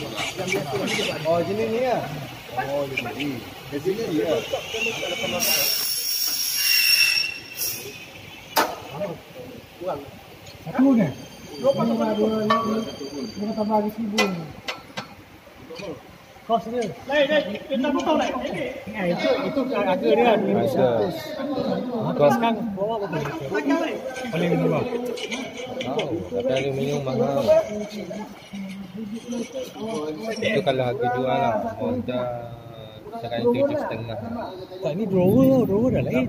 Oh, jenis ni ya. Oh, jenis ni. Dari sini dia. Satu ni. Dua tambah lagi seribu. Kos dia. Lain, lain. Kita potong lain. Eh, itu itu harga dia. Harga. Kos kan bawa berapa? Paling murah. Tahu, tapi aluminium mahal. Itu kalau harga jual lah. Honda sekarang tujuh setengah. Tak ni drawer tau, drawer dah lain.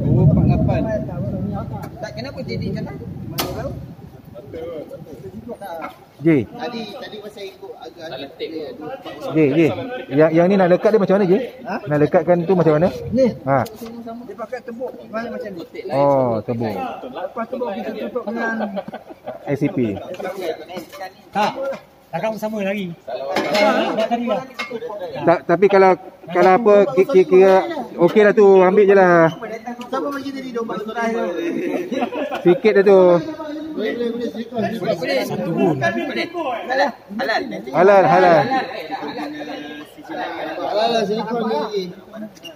248. Tak kenapa jadi macam tu? Mana tahu? J, Tadi tadi masa ikut agak tak letih J, J. Yang yang ni nak lekat dia macam mana J? Ha? Nak lekatkan tu macam mana? Ni, Ha. dia pakai tebuk mana macam ni. Oh, tebuk. Lepas tebuk kita tutup dengan ICP. Tak. Takkan sama lagi. Dah lah. Tak, tapi kalau kalau apa ki- ki- kira okey lah tu ambil je lah. Siapa bagi tadi domba terakhir? Sikit dah tu. Boleh boleh boleh silikon. Boleh. Satu pun. Boleh. Halal. Halal. Halal, halal. Halal lah silikon ni lagi.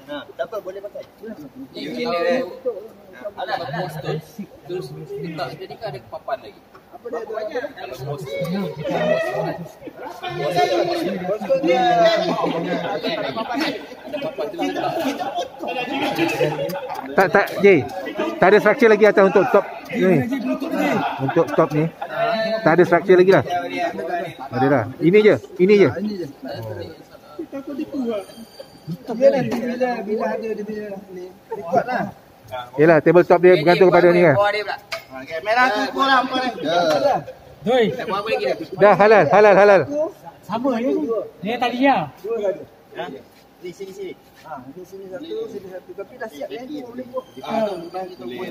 Ha, tak apa boleh pakai. Ini dia. Alah, alah. Terus letak kan ada papan lagi. Tak tak J. Tak ada structure lagi atas untuk top ni. Untuk top ni. Tak ada structure lagi lah. Ada dah. Ini je. Ini je. bila bila ada dia ni dia kuat lah. Yalah table top dia bergantung kepada ni kan. Bawah dia pula. Okey, merah tu kurang apa ni? Ada. Doi, Tak buat apa lagi dah. Dah halal, halal, halal. sama je ni. Dia tadi lah. Dua saja. Di sini sini. Ha, di sini satu, sini satu. Tapi dah siap tu boleh buat. Ah, kita boleh.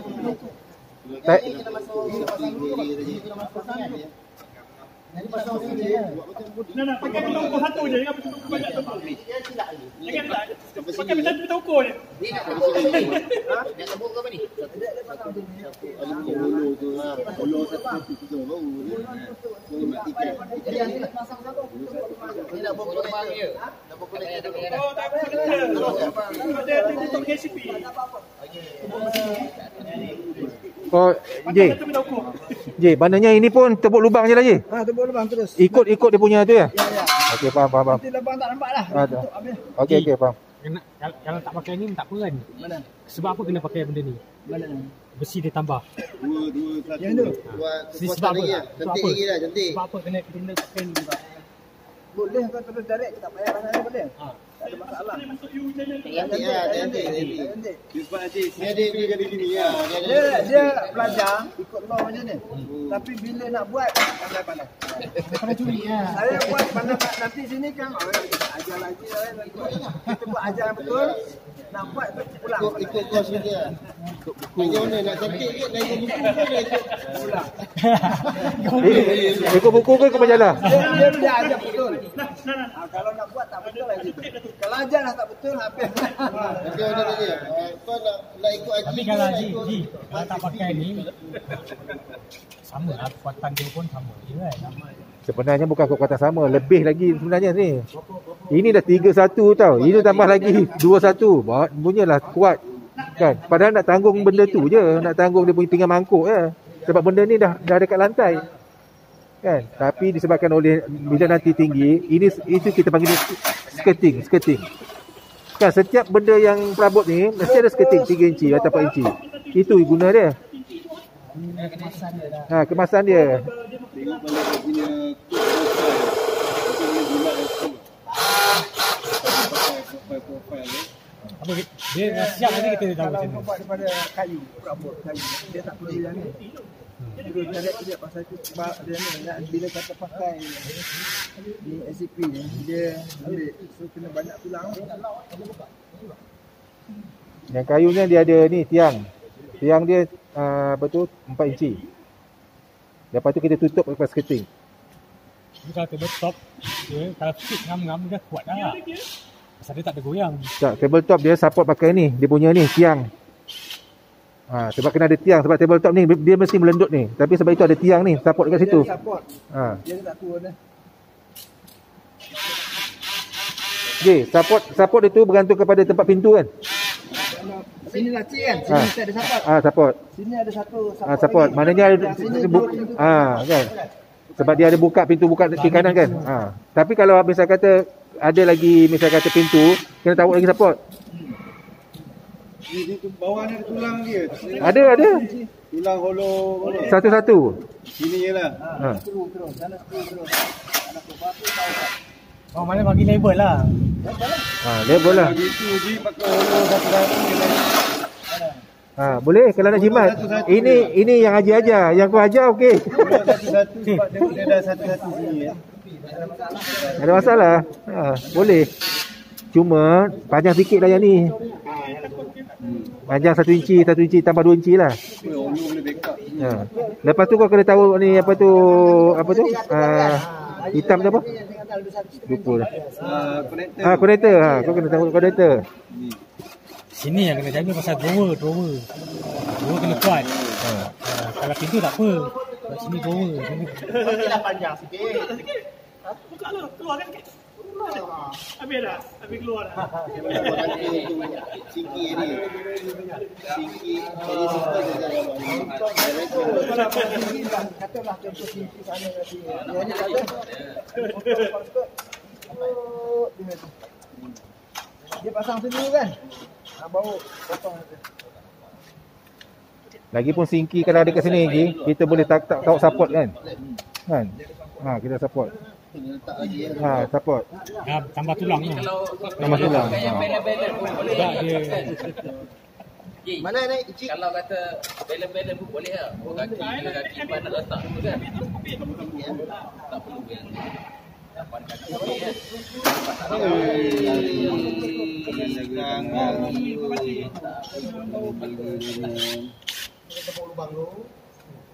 Tak, Kita masuk kita pasang dulu. Kita masuk pasang dulu. Nanti pasang sini. Nah, nah, pakai pita ukur satu je, jangan pita ukur banyak tu. Dia silap lagi. Jangan tak, pakai pita pita ukur je. Ni nak habis sini. Nak tebuk ke apa ni? Ulu tu lah. Ulu satu tu ni nak bang dia. Nak. Oh, tak apa, kita. Ada tu untuk KCP. oh J. J, maknanya ini pun tepuk lubang je lah J. Ha, tebuk lubang terus. Ikut ikut dia punya tu ya. Ya, ya. Okey, faham, faham, faham. Nanti lubang tak nampak lah. Ah. Okey, okey, faham. Kena, kalau, kalau tak pakai ni tak apa kan. Mana? Sebab apa kena pakai benda ni? Mana? Besi dia tambah. Dua, dua, satu. Yang tu. Buat Si- kekuatan sebab apa? lagi lah. Cantik lagi lah, cantik. Sebab apa kena kena pakai ni juga. Boleh kau terus direct tak payah pasang boleh. Ha. Tak ada masalah. Cantik lah, cantik. cantik. Cantik. Dia ada dia jadi gini ya. Dia ada Dia dia belajar ikut law macam ni. Tapi bila nak buat pandai-pandai. Kena curi ya. Saya buat pandai nanti sini kan ajar lagi nanti. Kita buat ajar yang betul. Nak buat tu pulang. ikut ikut kos dia. Macam mana nak cantik ke nak ikut buku ke nak ikut Pulang. Eh, ikut buku ke ikut majalah? Dia dia dia ajar betul. Ha, kalau nak buat tak betul lagi. Kalau ajar dah tak betul habis. Nanti orang tanya, ah, kau nak nak ikut haji Tapi kalau nak Ji, ikut Ji, kalau tak pakai ni sama lah kekuatan dia pun sama je kan. Sebenarnya bukan kekuatan sama, lebih lagi sebenarnya ni. Ini dah 3-1 tau. Ini tambah lagi 2-1. Buat punyalah kuat. Kan? Padahal nak tanggung benda tu je, nak tanggung dia punya pinggan mangkuk je. Sebab benda ni dah dah dekat lantai. Kan? Tapi disebabkan oleh bila nanti tinggi, ini itu kita panggil dia skirting, skirting. Kan setiap benda yang perabot ni mesti ada skirting 3 inci atau 4 inci. Itu guna dia. Ha, kemasan dia. Pakai profile profile dia. Apa dia dah siap nanti kita tahu macam mana. daripada kayu, perabot kayu. Dia tak perlu yang ni. Terus direct dia pasal tu sebab dia ni nak bila kata pakai ni SCP ni dia ambil so kena banyak tulang. Yang kayunya dia ada ni tiang. Tiang dia uh, apa tu 4 inci. Lepas tu kita tutup pakai skirting. Tapi kalau table top, dia kalau fit ngam-ngam dia kuat dah. Pasal dia tak ada goyang. Tak, tabletop dia support pakai ni. Dia punya ni tiang. Ha, sebab kena ada tiang sebab tabletop ni dia mesti melendut ni. Tapi sebab itu ada tiang ni support dekat situ. Dia support. Ha. Dia tak turun dah. J, support support itu bergantung kepada tempat pintu kan? Sini lah cik kan. Sini Ah. mesti ada support. Ah, support. Sini ada satu support. Ah, support. lagi. Maknanya ada Sini bu, ah, kan. Sebab dia ada buka pintu buka kiri kanan kan. Ah. Tapi kalau misal kata ada lagi misal kata pintu, kena tahu lagi support. Ni dia tu bawah ni ada tulang dia. Ada ada. Tulang hollow hollow. Satu-satu. Sini je lah. Ha. Terus terus. Sana terus terus. Anak batu tahu. Oh, mana bagi label lah. Ha, ni lah. Ha, boleh kalau nak jimat. Ini ini yang haji ajar, yang kau ajar okey. Satu-satu dia, dia. Ada masalah. Ha, boleh. Cuma panjang sikit lah yang ni. Panjang satu inci, satu inci tambah dua inci lah. Boleh. Ha. Lepas tu kau kena tahu ni apa tu apa tu? Ah, hitam tu apa? Lupa dah. Ah, connector. Ah, connector. Ha, kau kena tahu connector. Sini yang kena jaga pasal drawer, drawer. Drawer kena kuat. Ha. kalau pintu tak apa. Kat sini drawer. Sini. Buka lu, keluar kan. Habis dah. Habis keluar dah. Siki ni. Siki. Jadi simple je dah. Katalah contoh sini sana tadi. Dia ni kata. Dia tu. Dia pasang sini kan. Ah, bau potong tu. Lagipun singki kalau ada kat sini lagi, kita boleh tak tak tahu support kan? Kan? Ha, kita support. Letak lagi. Ha, support. Ha, tambah tulang ni. Kalau Tambah tulang. Ha. pun. Sebab dia Ji, Mana naik cik? Kalau kata belen-belen pun boleh lah. Oh, kaki, kira kaki nak letak tu kan. Tak perlu yang lapan kaki kan.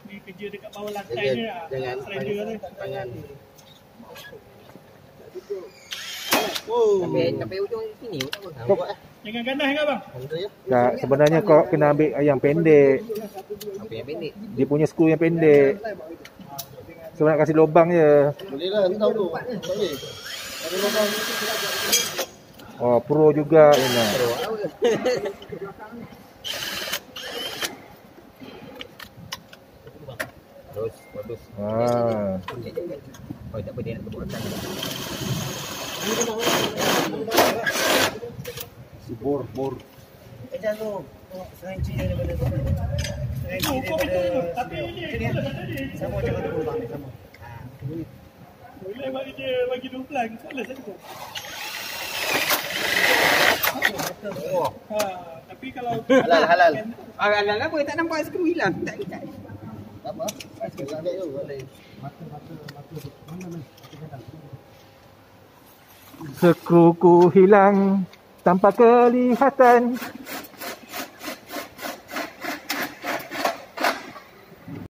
Ni kerja dekat bawah lantai ni lah. Jangan Stranger tu. tangan. Sampai, sampai ujung sini pun tak apa. Kau, Jangan ganas kan bang? tak, sebenarnya kau kena ambil yang pendek. Apa yang pendek? Dia punya skru yang pendek. Sebab nak kasih lubang je. Boleh lah, entah tu. Boleh. Ada lubang. Oh, pro juga Ina. Terus, bagus. Ha. Oh, tak apa dia nak tepuk atas. Si bor, bor. Macam tu. Inci je daripada tu. Oh, kau daripada. Tapi ini. Sama jangan dulu bang. Sama. Boleh bagi dia, bagi dua pelang. Salah satu. Ha, tapi kalau Halal, halal. Halal apa? Tak nampak skru hilang. Tak ikat. Skruku hilang tanpa kelihatan.